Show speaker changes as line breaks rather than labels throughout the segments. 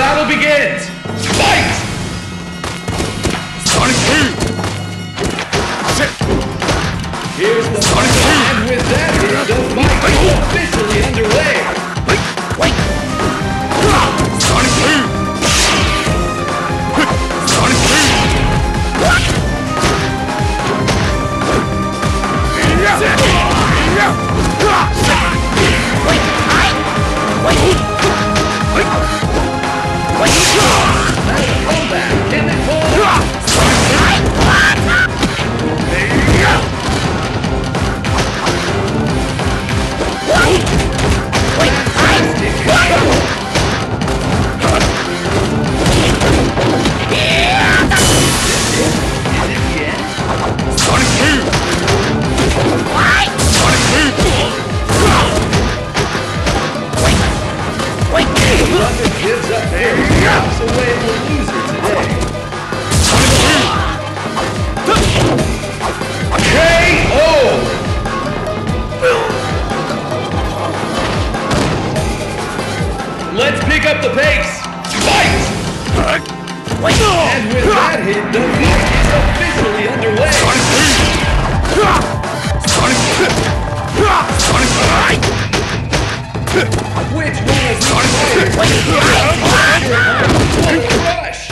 battle begins! Fight! up the pace! Fight! And with that hit, the fight is officially underway!
Sonic! Sonic! Sonic!
Which one is
Sonic? Sonic!
Crush!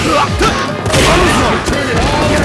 Turn it all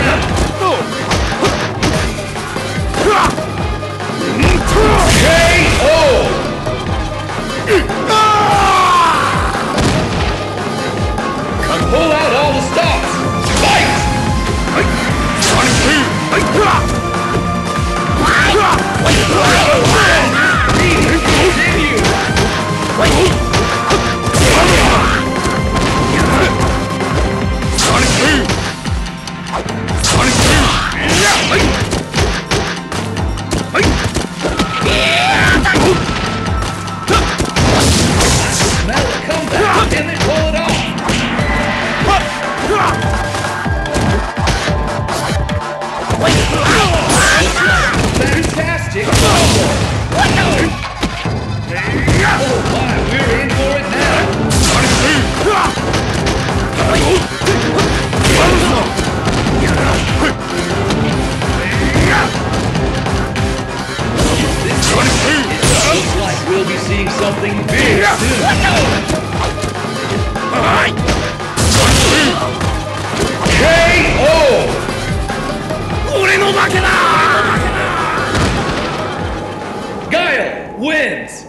We'll be seeing something big soon. KO!
俺の負けだ
Guile wins!